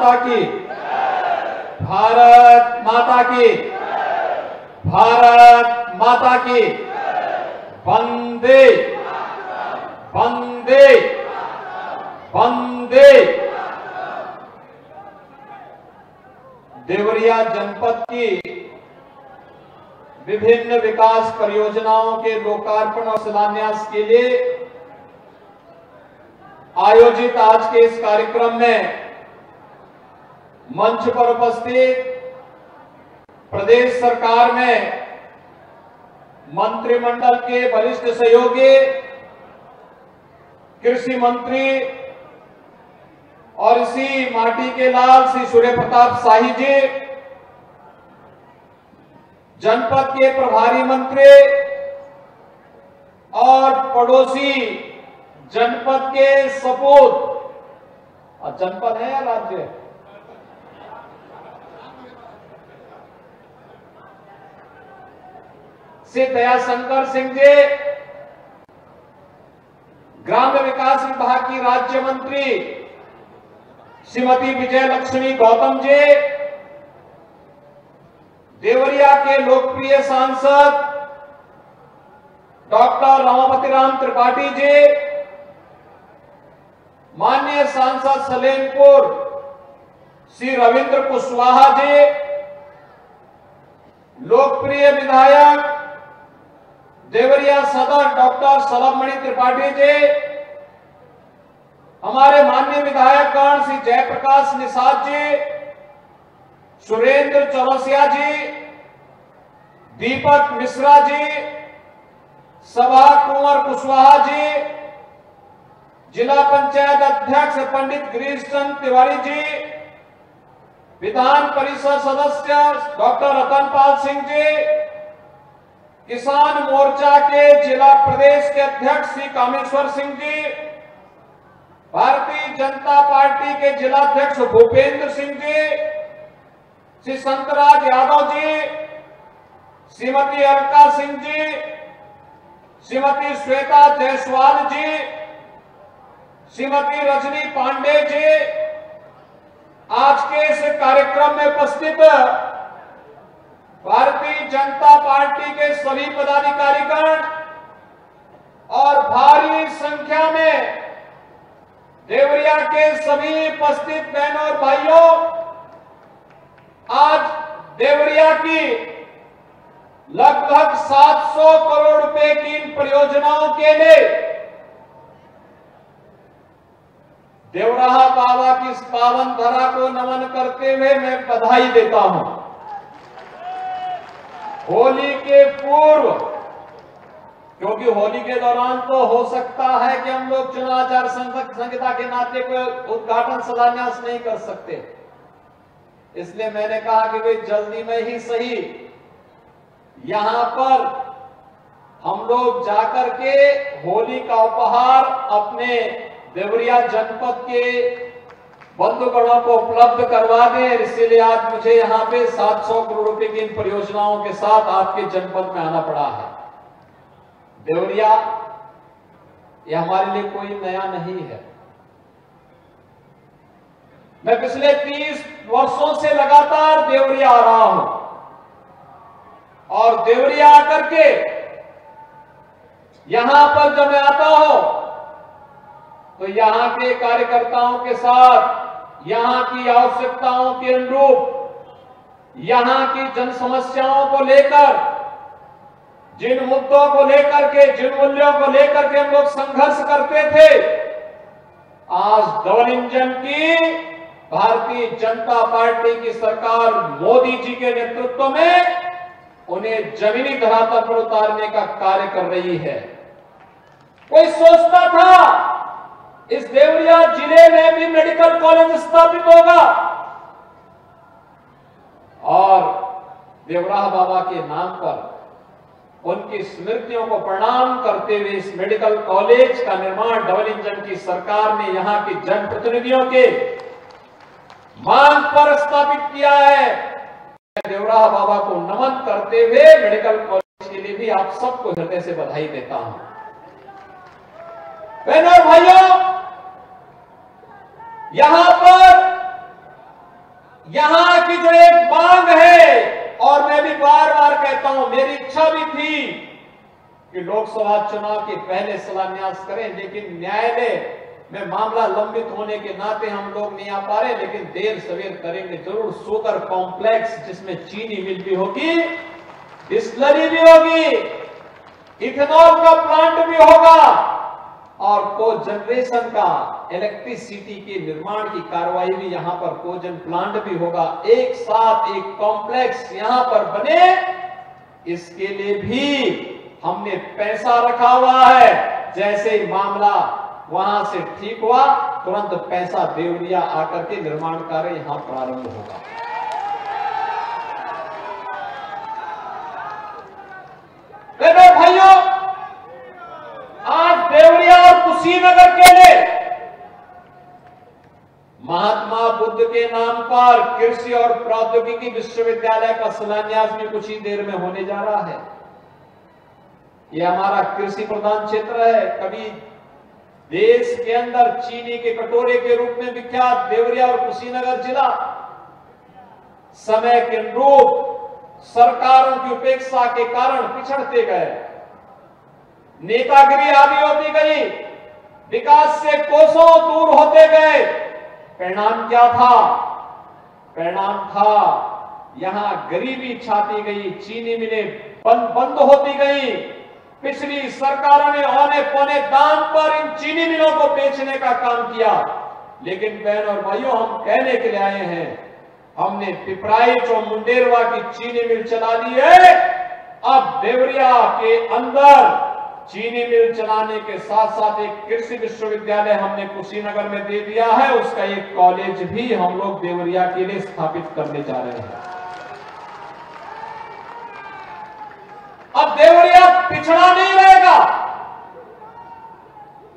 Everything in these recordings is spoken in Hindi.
माता की। भारत माता की। भारत माता की। वंदे। वंदे। वंदे। देवरिया जनपद की विभिन्न विकास परियोजनाओं के लोकार्पण और शिलान्यास के लिए आयोजित आज के इस कार्यक्रम में मंच पर उपस्थित प्रदेश सरकार में मंत्रिमंडल के वरिष्ठ सहयोगी, कृषि मंत्री और इसी माटी के लाल श्री सूर्य प्रताप शाही जी, जनपद के प्रभारी मंत्री और पड़ोसी जनपद के सपूत। और जनपद है या राज्य? श्री दयाशंकर सिंह जी, ग्राम्य विकास विभाग की राज्य मंत्री श्रीमती विजय लक्ष्मी गौतम जी, देवरिया के लोकप्रिय सांसद डॉक्टर रमापति राम त्रिपाठी जी, माननीय सांसद सलेमपुर श्री रविंद्र कुशवाहा जी, लोकप्रिय विधायक देवरिया सदर डॉक्टर सलभमणि त्रिपाठी जी, हमारे माननीय विधायकगण श्री जयप्रकाश निषाद जी, सुरेंद्र चौरसिया जी, दीपक मिश्रा जी, सभा कुंवर कुशवाहा जी, जिला पंचायत अध्यक्ष पंडित गिरीश चंद तिवारी जी, विधान परिषद सदस्य डॉक्टर रतनपाल सिंह जी किसान मोर्चा के जिला प्रदेश के अध्यक्ष श्री कामेश्वर सिंह जी, भारतीय जनता पार्टी के जिलाध्यक्ष भूपेंद्र सिंह जी, श्री संतराज यादव जी, श्रीमती अलका सिंह जी, श्रीमती श्वेता जायसवाल जी, श्रीमती रजनी पांडे जी, आज के इस कार्यक्रम में उपस्थित भारतीय जनता पार्टी के सभी पदाधिकारीगण और भारी संख्या में देवरिया के सभी उपस्थित बहनों और भाइयों, आज देवरिया की लगभग 700 करोड़ रुपए की इन परियोजनाओं के लिए देवराहा बाबा की इस पावन धरा को नमन करते हुए मैं बधाई देता हूँ। होली के पूर्व, क्योंकि होली के दौरान तो हो सकता है कि हम लोग चुनाव आचार संहिता के नाते कोई उद्घाटन शिलान्यास नहीं कर सकते। इसलिए मैंने कहा कि भाई जल्दी में ही सही। यहाँ पर हम लोग जाकर के होली का उपहार अपने देवरिया जनपद के बंधुगणों को उपलब्ध करवा दें। इसीलिए आज मुझे यहाँ पे 700 करोड़ रुपए की इन परियोजनाओं के साथ आपके जनपद में आना पड़ा है। देवरिया, ये हमारे लिए कोई नया नहीं है। मैं पिछले 30 वर्षों से लगातार देवरिया आ रहा हूँ। और देवरिया आकर के यहाँ पर जब मैं आता हूँ तो यहाँ के कार्यकर्ताओं के साथ, यहाँ की आवश्यकताओं के अनुरूप, यहाँ की जन समस्याओं को लेकर, जिन मुद्दों को लेकर के, जिन मूल्यों को लेकर के हम लोग संघर्ष करते थे, आज डबल इंजन की भारतीय जनता पार्टी की सरकार मोदी जी के नेतृत्व में उन्हें जमीनी धरातल पर उतारने का कार्य कर रही है। कोई सोचता था इस देवरिया ज़िले में भी मेडिकल कॉलेज स्थापित होगा। और देवराह बाबा के नाम पर उनकी स्मृतियों को प्रणाम करते हुए इस मेडिकल कॉलेज का निर्माण डबल इंजन की सरकार ने यहाँ के जनप्रतिनिधियों के मांग पर स्थापित किया है। देवराह बाबा को नमन करते हुए मेडिकल कॉलेज के लिए भी आप सबको हृदय से बधाई देता हूँ। बहनों, भाइयों यहाँ पर, यहाँ की जो एक मांग है? और मैं भी बार बार कहता हूँ, मेरी इच्छा भी थी कि लोकसभा चुनाव के पहले शिलान्यास करें, लेकिन न्यायालय में मामला लंबित होने के नाते हम लोग नहीं आ पा रहे, लेकिन देर सवेर करेंगे ज़रूर। सुगर कॉम्प्लेक्स, जिसमें चीनी मिल भी होगी डिस्लरी भी होगी, इथेनॉल का प्लांट भी होगा। और को जनरेशन का इलेक्ट्रिसिटी के निर्माण की कार्रवाई भी यहाँ पर कोजन प्लांट भी होगा। एक साथ एक कॉम्प्लेक्स यहाँ पर बने, इसके लिए भी हमने पैसा रखा हुआ है। जैसे ही मामला वहाँ से ठीक हुआ, तुरंत पैसा देवरिया आकर के निर्माण कार्य यहाँ प्रारंभ होगा देखो भाइयों आज देवरिया और कुशीनगर के लिए। महात्मा बुद्ध के नाम पर कृषि और प्रौद्योगिकी विश्वविद्यालय का शिलान्यास भी कुछ ही देर में होने जा रहा है। यह हमारा कृषि प्रधान क्षेत्र है। कभी देश के अंदर चीनी के कटोरे के रूप में विख्यात देवरिया और कुशीनगर जिला, समय के अनुरूप सरकारों की उपेक्षा के कारण पिछड़ते गए। नेतागिरी आदि होती गई। विकास से कोसों दूर होते गए। परिणाम क्या था? परिणाम था, यहाँ गरीबी छाती गई, चीनी मिले बंद बंद होती गई। पिछली सरकारों ने औने पौने दाम पर इन चीनी मिलों को बेचने का काम किया। लेकिन बहन और भाइयों, हम कहने के लिए आए हैं, हमने पिपराइच और मुंडेरवा की चीनी मिल चला दी है। अब देवरिया के अंदर चीनी मिल चलाने के साथ साथ एक कृषि विश्वविद्यालय हमने कुशीनगर में दे दिया है। उसका एक कॉलेज भी हम लोग देवरिया के लिए स्थापित करने जा रहे हैं। अब देवरिया पिछड़ा नहीं रहेगा।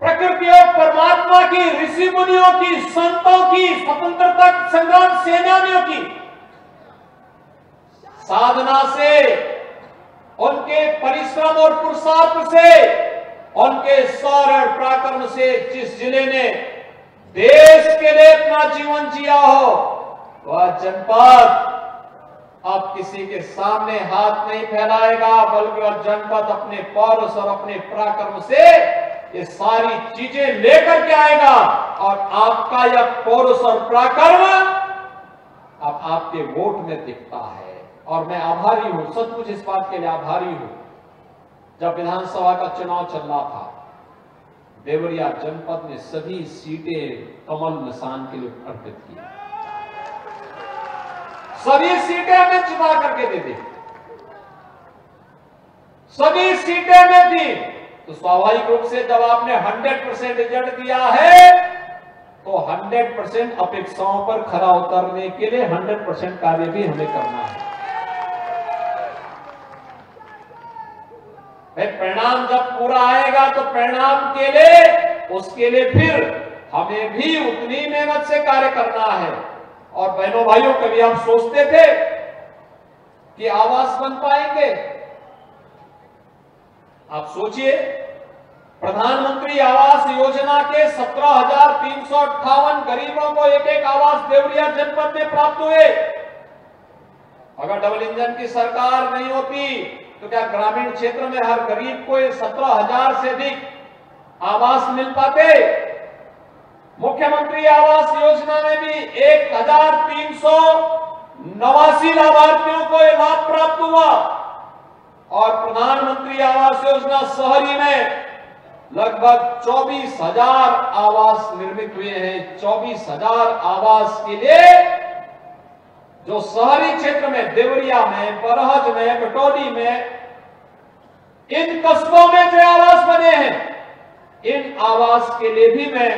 प्रकृति और परमात्मा की ऋषि मुनियों की, संतों की, स्वतंत्रता संग्राम सेनानियों की साधना से उनके परिश्रम और पुरुषार्थ से, उनके सौर और पराक्रम से जिस ज़िले ने देश के लिए अपना जीवन जिया हो, वह जनपद अब किसी के सामने हाथ नहीं फैलाएगा। बल्कि और जनपद अपने पौरस और अपने पराक्रम से ये सारी चीज़ें लेकर के आएगा। और आपका यह पौरुष और पराक्रम अब आपके वोट में दिखता है। और मैं आभारी हूँ, सचमुच इस बात के लिए आभारी हूँ। जब विधानसभा का चुनाव चल रहा था, देवरिया जनपद ने सभी सीटें कमल निशान के लिए अर्पित की। सभी सीटें हमें चुना करके दे दी। सभी सीटें में दी। तो स्वाभाविक रूप से जब आपने 100 परसेंट रिज़ल्ट दिया है तो 100 परसेंट अपेक्षाओं पर खरा उतरने के लिए 100 परसेंट कार्य भी हमें करना है। परिणाम जब पूरा आएगा तो परिणाम के लिए, उसके लिए फिर हमें भी उतनी मेहनत से कार्य करना है। और बहनों भाइयों, कभी आप सोचते थे कि आवास बन पाएँगे? आप सोचिए, प्रधानमंत्री आवास योजना के सत्रह हज़ार तीन सौ अट्ठावन गरीबों को एक एक आवास देवरिया जनपद में प्राप्त हुए। अगर डबल इंजन की सरकार नहीं होती तो क्या ग्रामीण क्षेत्र में हर गरीब को सत्रह हज़ार से अधिक आवास मिल पाते? मुख्यमंत्री आवास योजना में भी एक हज़ार तीन सौ नवासी लाभार्थियों को लाभ प्राप्त हुआ। और प्रधानमंत्री आवास योजना शहरी में लगभग चौबीस हज़ार आवास निर्मित हुए हैं। चौबीस हज़ार आवास के लिए जो शहरी क्षेत्र में, देवरिया में, बरहज में कटौली में, इन कस्बों में जो आवास बने हैं, इन आवास के लिए भी मैं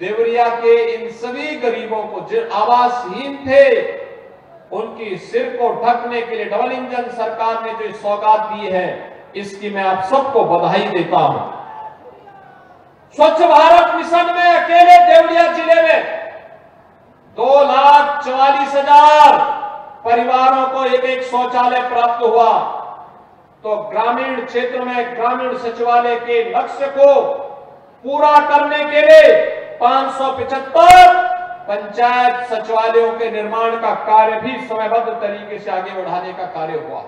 देवरिया के इन सभी गरीबों को जो आवासहीन थे, उनकी सिर को ढकने के लिए डबल इंजन सरकार ने जो सौगात दी है, इसकी मैं आप सबको बधाई देता हूँ। स्वच्छ भारत मिशन में अकेले देवरिया ज़िले में दो लाख चौवालीस हज़ार परिवारों को एक एक शौचालय प्राप्त हुआ। तो ग्रामीण क्षेत्र में ग्रामीण सचिवालय के लक्ष्य को पूरा करने के लिए पाँच पंचायत सचिवालयों के निर्माण का कार्य भी समयबद्ध तरीके से आगे बढ़ाने का कार्य हुआ।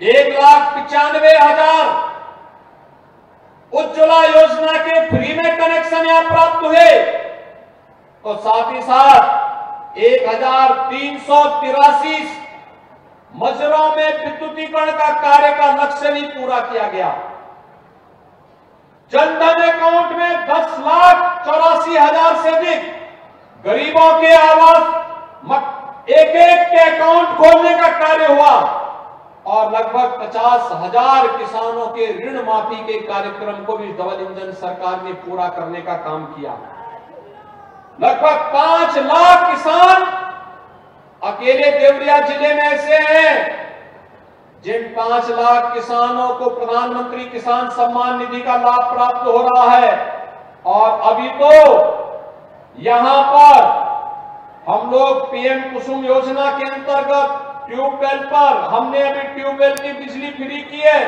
एक लाख पिचानवे हज़ार उज्ज्वला योजना के फ्री में कनेक्शन यहाँ प्राप्त हुए। तो साथ ही साथ एक हज़ार तीन सौ तिरासी मजरों में विद्युतीकरण का कार्य का लक्ष्य भी पूरा किया गया। जनधन अकाउंट में दस लाख चौरासी हज़ार से अधिक गरीबों के आवास एक एक के अकाउंट खोलने का कार्य हुआ और लगभग पचास हज़ार किसानों के ऋण माफ़ी के कार्यक्रम को भी डबल इंजन सरकार ने पूरा करने का काम किया। लगभग पाँच लाख किसान अकेले देवरिया ज़िले में ऐसे हैं, जिन पाँच लाख किसानों को प्रधानमंत्री किसान सम्मान निधि का लाभ प्राप्त हो रहा है। और अभी तो यहाँ पर हम लोग पीएम कुसुम योजना के अंतर्गत ट्यूबवेल पर, हमने अभी ट्यूबवेल की बिजली फ्री की है।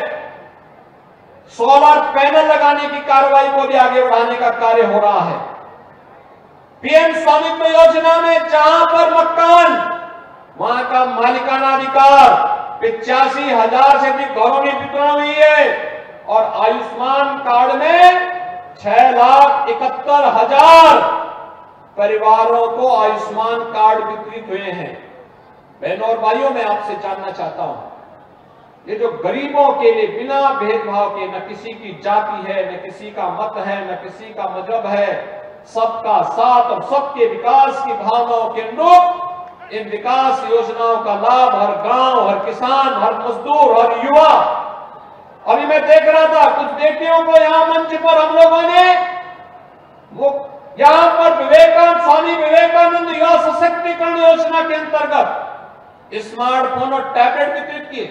सोलर पैनल लगाने की कार्रवाई को भी आगे बढ़ाने का कार्य हो रहा है। पीएम स्वामित्व योजना में जहाँ पर मकान, वहाँ का मालिकाना अधिकार पिचासी हज़ार से अधिक घरों में वितरण हुई है और आयुष्मान कार्ड में छह लाख इकहत्तर हज़ार परिवारों को आयुष्मान कार्ड वितरित हुए हैं। बहनों और भाइयों, मैं आपसे जानना चाहता हूँ, ये जो गरीबों के लिए बिना भेदभाव के न किसी की जाति है, न किसी का मत है, न किसी का मज़हब है सबका साथ और सबके विकास की भावनाओं के अनुरूप इन विकास योजनाओं का लाभ हर गाँव, हर किसान, हर मजदूर, हर युवा। अभी मैं देख रहा था, कुछ बेटियों को यहाँ मंच पर हम लोगों ने वो यहाँ पर विवेकानंद, स्वामी विवेकानंद युवा सशक्तिकरण योजना के अंतर्गत स्मार्टफ़ोन और टैबलेट वितरित किए।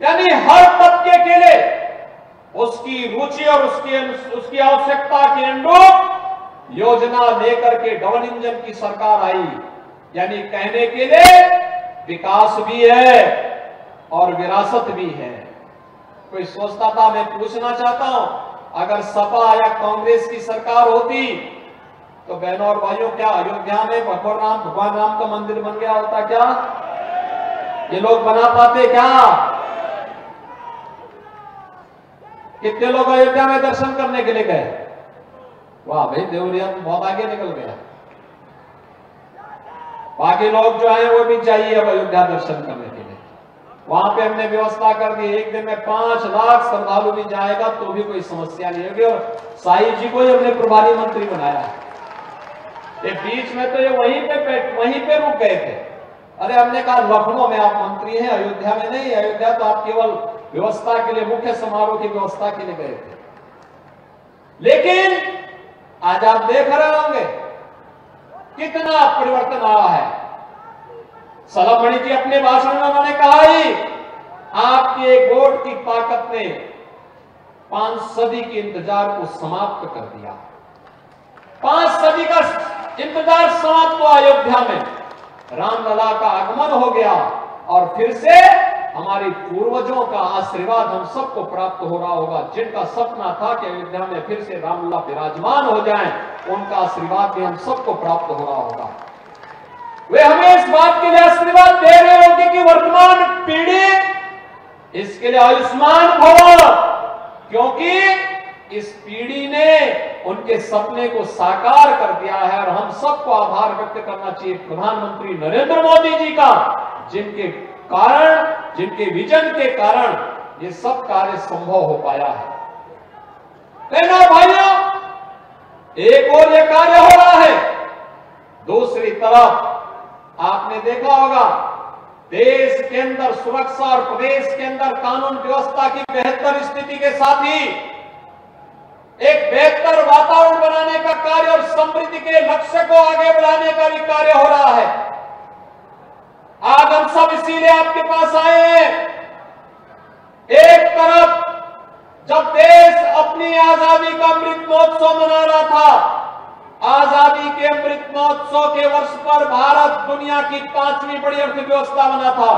यानी हर तबके के लिए उसकी रुचि और उसकी उसकी आवश्यकता के अनुरूप योजना लेकर के डबल इंजन की सरकार आई। यानी कहने के लिए विकास भी है और विरासत भी है। कोई सोचता था मैं पूछना चाहता हूँ, अगर सपा या कांग्रेस की सरकार होती तो बहनों और भाइयों, क्या अयोध्या में भगवान राम भगवान राम का मंदिर बन गया होता क्या? ये लोग बना पाते क्या? कितने लोग अयोध्या में दर्शन करने के लिए गए। वाह भाई, देवरिया बहुत आगे निकल गया। बाकी लोग जो है, वो भी चाहिए अब अयोध्या दर्शन करने के लिए। वहाँ पे हमने व्यवस्था कर दी, एक दिन में पाँच लाख श्रद्धालु भी जाएगा तो भी कोई समस्या नहीं होगी, और साई जी को ही हमने प्रभारी मंत्री बनाया। ये बीच में तो ये वहीं पे वहीं पे रुक गए थे। अरे हमने कहा, लखनऊ में आप मंत्री हैं, अयोध्या में नहीं, अयोध्या तो आप केवल व्यवस्था के लिए, मुख्य समारोह की व्यवस्था के लिए गए थे। लेकिन, आज आप देख रहे होंगे, कितना परिवर्तन आया है। सलामणि जी अपने भाषण में उन्होंने कहा ही, आपके वोट की ताकत ने पाँच सदी के इंतज़ार को समाप्त कर दिया। पाँच सदी का इंतज़ार समाप्त हुआ अयोध्या में। रामलला का आगमन हो गया और फिर से हमारे पूर्वजों का आशीर्वाद हम सबको प्राप्त हो रहा होगा। जिनका सपना था कि अयोध्या में फिर से रामलला विराजमान हो जाएँ, उनका आशीर्वाद भी हम सबको प्राप्त हो रहा होगा। वे हमें इस बात के लिए आशीर्वाद दे रहे होंगे कि वर्तमान पीढ़ी इसके लिए आयुष्मान भव क्योंकि इस पीढ़ी ने उनके सपने को साकार कर दिया है और हम सबको आभार व्यक्त करना चाहिए प्रधानमंत्री नरेंद्र मोदी जी का जिनके कारण, जिनके विजन के कारण ये सब कार्य संभव हो पाया है। लेना भाइयों, एक और ये कार्य हो रहा है। दूसरी तरफ़, आपने देखा होगा, देश के अंदर सुरक्षा और प्रदेश के अंदर कानून व्यवस्था की बेहतर स्थिति के साथ ही एक बेहतर वातावरण बनाने का कार्य और समृद्धि के लक्ष्य को आगे बढ़ाने का भी कार्य हो रहा है। आज हम सब इसीलिए आपके पास आए हैं। एक तरफ़, जब देश अपनी आज़ादी का अमृत महोत्सव मना रहा था, आज़ादी के अमृत महोत्सव के वर्ष पर भारत दुनिया की पांचवी बड़ी अर्थव्यवस्था बना था,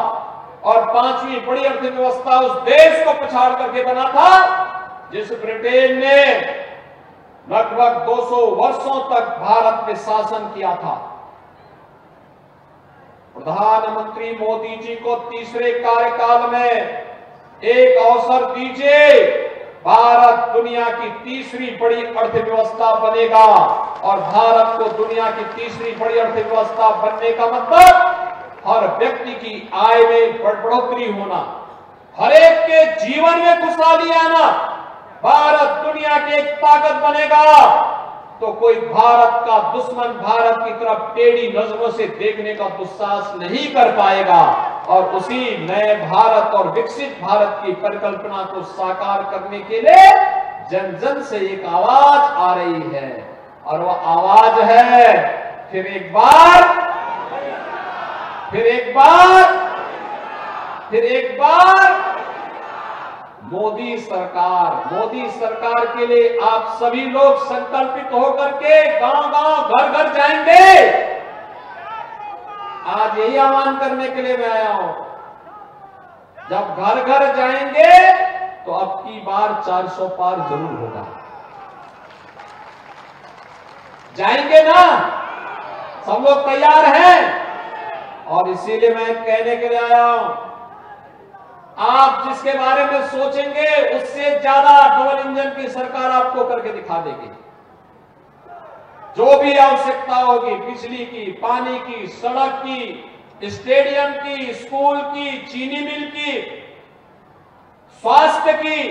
और पांचवी बड़ी अर्थव्यवस्था उस देश को पछाड़ करके बना था, जिस ब्रिटेन ने लगभग 200 वर्षों तक भारत में शासन किया था। प्रधानमंत्री मोदी जी को तीसरे कार्यकाल में एक अवसर दीजिए, भारत दुनिया की तीसरी बड़ी अर्थव्यवस्था बनेगा और भारत को दुनिया की तीसरी बड़ी अर्थव्यवस्था बनने का मतलब हर व्यक्ति की आय में बढ़ोतरी होना, हर एक के जीवन में खुशहाली आना, भारत दुनिया की एक ताकत बनेगा। तो कोई भारत का दुश्मन भारत की तरफ़ टेढ़ी नज़रों से देखने का दुस्साहस नहीं कर पाएगा। और उसी नए भारत और विकसित भारत की परिकल्पना को साकार करने के लिए जन जन से एक आवाज़ आ रही है। और वो आवाज़ है, फिर एक बार, फिर एक बार, फिर एक बार मोदी सरकार मोदी सरकार के लिए आप सभी लोग संकल्पित होकर के गाँव गाँव घर घर जाएँगे। आज यही आह्वान करने के लिए मैं आया हूँ। जब घर घर जाएँगे तो अब की बार 400 पार ज़रूर होगा। जाएँगे ना? सब लोग तैयार हैं? और इसीलिए मैं कहने के लिए आया हूँ आप जिसके बारे में सोचेंगे, उससे ज़्यादा डबल इंजन की सरकार आपको करके दिखा देगी। जो भी आवश्यकता होगी, बिजली की, पानी की, सड़क की, स्टेडियम की, स्कूल की, चीनी मिल की, स्वास्थ्य की,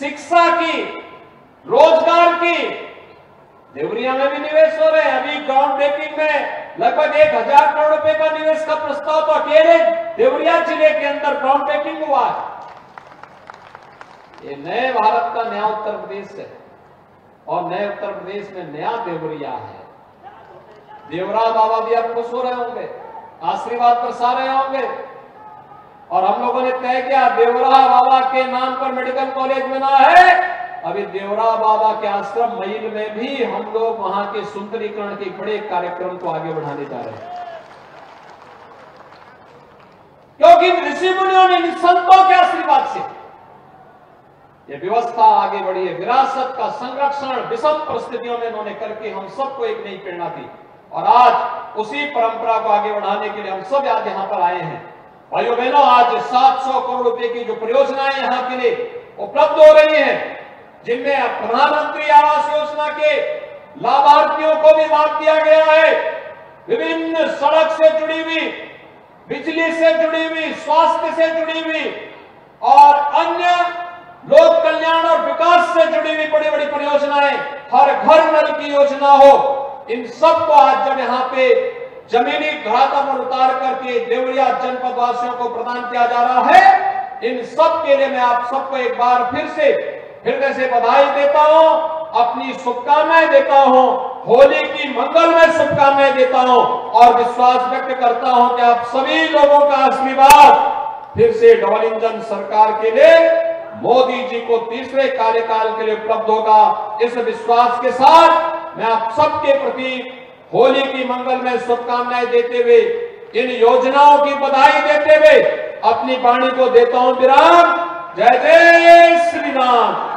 शिक्षा की, रोज़गार की, देवरिया में भी निवेश हो रहे हैं, अभी ग्राउंड ब्रेकिंग में लगभग एक हज़ार करोड़ रुपए का निवेश का प्रस्ताव तो अकेले देवरिया ज़िले के अंदर ग्राउंड ब्रेकिंग हुआ है। ये नए भारत का नया उत्तर प्रदेश है और नए उत्तर प्रदेश में नया देवरिया है। देवरा बाबा भी अब खुश हो रहे होंगे, आशीर्वाद बरसा रहे होंगे। और हम लोगों ने तय किया देवरा बाबा के नाम पर मेडिकल कॉलेज बना है। अभी देवरा बाबा के आश्रम मईल में भी हम लोग वहाँ के सुंदरीकरण के बड़े कार्यक्रम को आगे बढ़ाने जा रहे हैं। क्योंकि ऋषि मुनियों ने संतों के आशीर्वाद से यह व्यवस्था आगे बढ़ी है। विरासत का संरक्षण, विषम परिस्थितियों में उन्होंने करके हम सबको एक नई प्रेरणा दी। और आज उसी परंपरा को आगे बढ़ाने के लिए हम सब आज यहाँ पर आए हैं। भाइयों बहनों, आज 700 करोड़ रुपए की जो परियोजनाएँ यहाँ के लिए उपलब्ध हो रही हैं जिनमें प्रधानमंत्री आवास योजना के लाभार्थियों को भी लाभ दिया गया है। विभिन्न सड़क से जुड़ी हुई, बिजली से जुड़ी हुई, स्वास्थ्य से जुड़ी हुई और अन्य लोक कल्याण और विकास से जुड़ी हुई बड़ी बड़ी परियोजनाएँ हर घर नल की योजना हो, इन सबको आज जब यहाँ पे जमीनी धरातल पर उतार करके देवरिया जनपद वासियों को प्रदान किया जा रहा है, इन सब के लिए मैं आप सबको एक बार फिर से हृदय से बधाई देता हूँ, अपनी शुभकामनाएँ देता हूँ, होली की मंगल में शुभकामनाएँ देता हूँ और विश्वास व्यक्त करता हूँ कि आप सभी लोगों का आशीर्वाद फिर से डबल इंजन सरकार के लिए, मोदी जी को तीसरे कार्यकाल के लिए उपलब्ध होगा। इस विश्वास के साथ मैं आप सबके प्रति होली की मंगल में शुभकामनाएँ देते हुए, इन योजनाओं की बधाई देते हुए अपनी वाणी को देता हूँ। विराम। जय जय श्री राम।